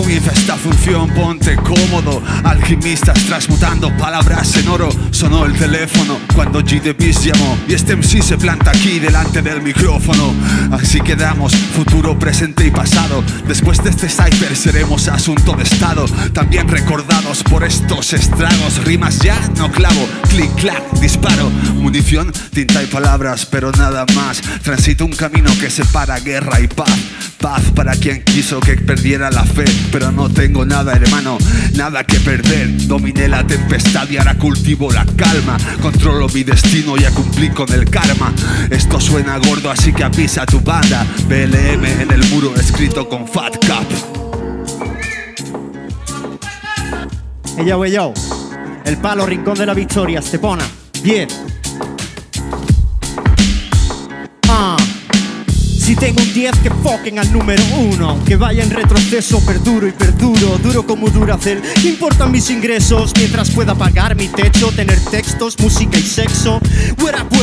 Comienza esta ponte cómodo. Alquimistas transmutando palabras en oro. Sonó el teléfono cuando G Beast llamó. Y este MC se planta aquí delante del micrófono. Así quedamos, futuro, presente y pasado. Después de este cipher seremos asunto de estado. También recordados por estos estragos. Rimas ya, no clavo. Clic, clac, disparo. Munición, tinta y palabras, pero nada más. Transito un camino que separa guerra y paz. Paz para quien quiso que perdiera la fe, pero no tengo nada, hermano, nada que perder. Dominé la tempestad y ahora cultivo la calma. Controlo mi destino, ya cumplí con el karma. Esto suena gordo, así que avisa a tu banda. BLM en el muro escrito con Fat Cap. Hey yo, yo. El palo rincón de la victoria, Estepona. Bien. Si tengo un 10 que foquen al número uno. Que vaya en retroceso, perduro y perduro Duro como Duracell, importan mis ingresos Mientras pueda pagar mi techo Tener textos, música y sexo. Up,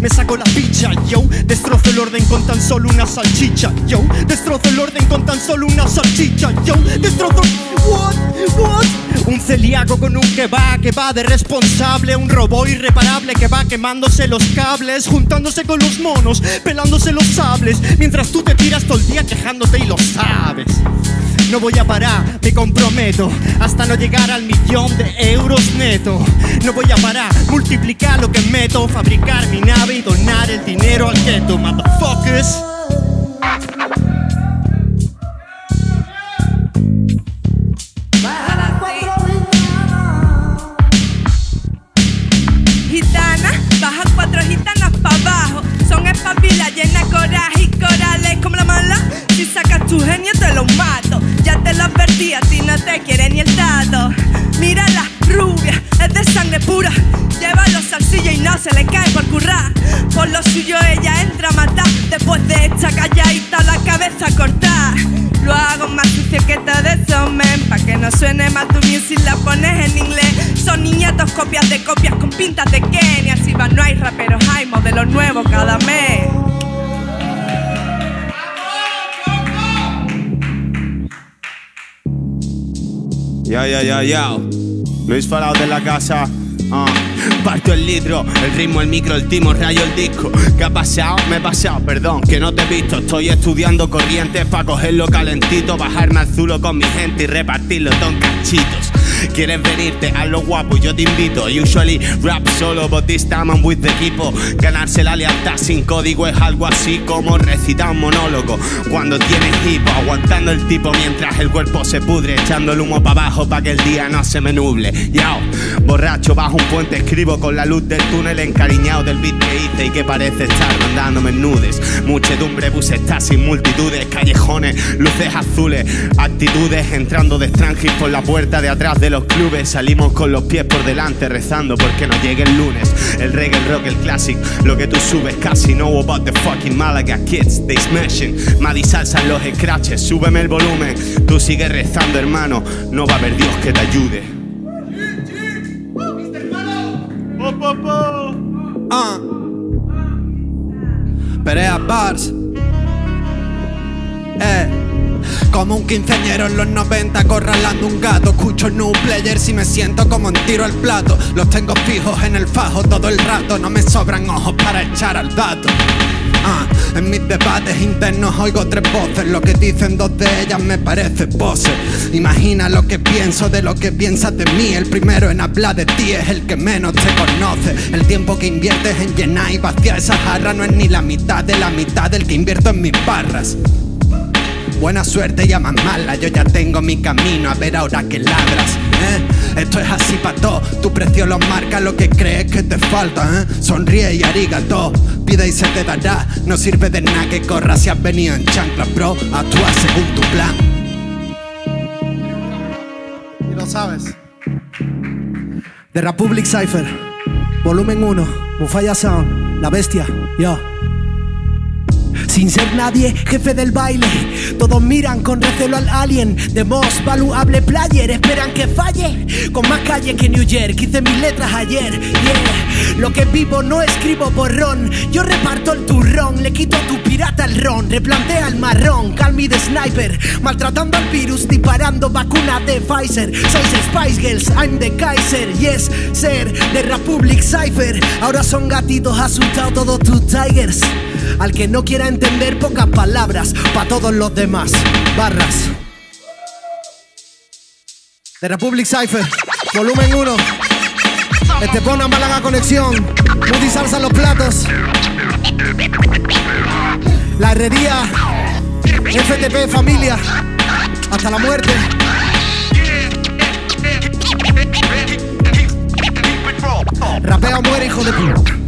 Me saco la picha, yo. Destrozo el orden con tan solo una salchicha, yo. Destrozo el orden con tan solo una salchicha, yo. Destrozo... What, what un celíaco con un que va, que va de responsable. Un robot irreparable que va quemándose los cables Juntándose con los monos, pelándose los sables Mientras tú te tiras todo el día quejándote y lo sabes no voy a parar, me comprometo hasta no llegar al millón de euros neto. No voy a parar, multiplicar lo que meto, fabricar mi nave y donar el dinero al gueto, motherfuckers. Llena coraje y corales como la mala. Si sacas tu advertí, a ti no te quiere ni el dado. Mírala, rubia, es de sangre pura. Lleva los salsillos y no se le cae por currar. Por lo suyo ella entra a matar. Después de esta calladita la cabeza cortar. Lo hago más sucio que todo eso, men Pa' que no suene mal tu music la pones en inglés Son niñatos copias de copias con pintas de Kenia Si va no hay raperos, hay Ya, ya, ya, ya. Luis Falao de la casa. Ah. Parto el litro, el ritmo, el micro, el timo, rayo el disco. ¿Qué ha pasado? Me he pasado, perdón, que no te he visto. Estoy estudiando corrientes para cogerlo calentito, bajarme al zulo con mi gente y repartirlo con cachitos. ¿Quieres venirte? Hazlo guapo, yo te invito. Usually rap solo, but this time I'm with the equipo. Ganarse la lealtad sin código es algo así como recitar un monólogo. Cuando tienes hipo, aguantando el tipo mientras el cuerpo se pudre, echando el humo para abajo para que el día no se me nuble. Yao, borracho bajo un puente, escribo con la luz del túnel encariñado del beat que hice y que parece estar mandándome nudes. Muchedumbre, buses, sin multitudes, callejones, luces azules, actitudes entrando de extranjis por la puerta de atrás de los clubes. Salimos con los pies por delante rezando porque nos llegue el lunes. El reggae, el rock, el classic, lo que tú subes casi know about the fucking Malaga kids, they smashing. Madi salsa en los scratches, súbeme el volumen. Tú sigues rezando, hermano, no va a haber Dios que te ayude. Ah. Perea Bars. Eh. Como un quinceañero en los 90 acorralando un gato. Escucho new players y me siento como en tiro al plato. Los tengo fijos en el fajo todo el rato. No me sobran ojos para echar al dato. Ah, en mis debates internos oigo tres voces. Lo que dicen dos de ellas me parece pose. Imagina lo que pienso de lo que piensas de mí. El primero en hablar de ti es el que menos te conoce. El tiempo que inviertes en llenar y vaciar esa jarra No es ni la mitad de la mitad del que invierto en mis barras Buena suerte y a más mala, yo ya tengo mi camino, a ver ahora que ladras. ¿eh? Esto es así pa' todo, tu precio lo marca lo que crees que te falta. ¿eh? Sonríe y arigato, pide y se te dará. No sirve de nada que corras si has venido en chanclas, bro. Actúa según tu plan. Y lo sabes. The Republic Cypher, volumen 1, Mufaya Sound, La Bestia, yo. Sin ser nadie, jefe del baile. Todos miran con recelo al alien. De most valuable player, esperan que falle. Con más calle que New York, hice mis letras ayer. Yeah. Lo que vivo no escribo borrón. Yo reparto el turrón, le quito a tu pirata el ron. Replantea el marrón, calmi de sniper. Maltratando al virus, disparando vacuna de Pfizer. Sois Spice Girls, I'm the Kaiser. Yes, ser de Republic Cypher. Ahora son gatitos asustados todos tus tigers. Al que no quiera entender pocas palabras, pa' todos los demás. Barras. De Republic Cypher, volumen 1. Estepona Málaga Conexión. Moody Salsa los platos. La herrería. FTP Familia. Hasta la muerte. Rapea o muere, hijo de puta.